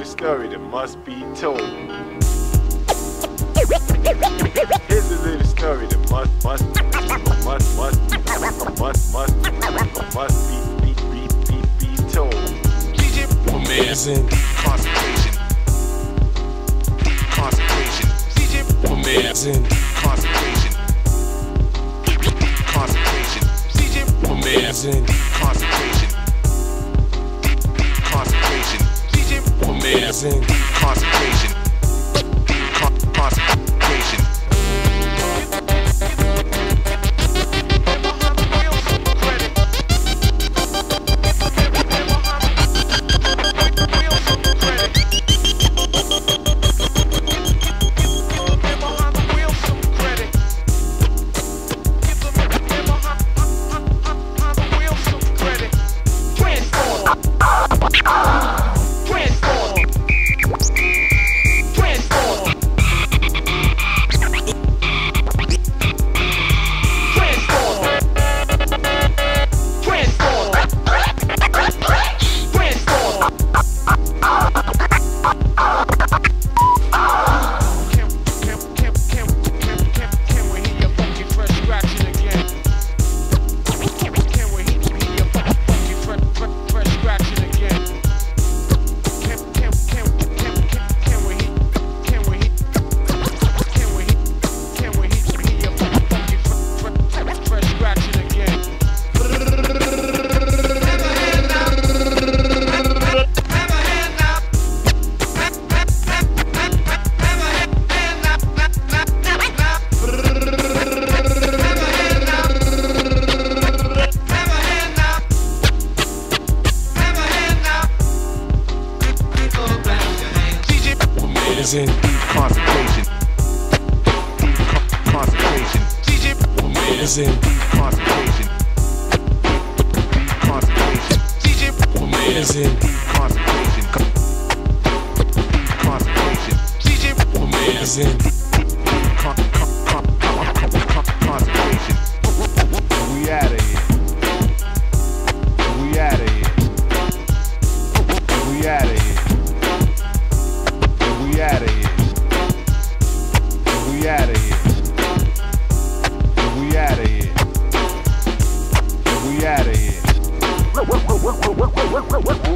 little story that must be told. Here's a little story that must, must, must, must, must, must, must be, be, be, be, be told. My man's in concentration. Concentration. My man's in concentration. Concentration. My man's in concentration. Man's concentration. is in deep concentration. Deep con concentration. DJ Woman is in deep concentration. Deep concentration. DJ Woman is in deep concentration. Deep concentration. DJ Woman is in deep con. We out of here. We out of here. We out of here. what? woo.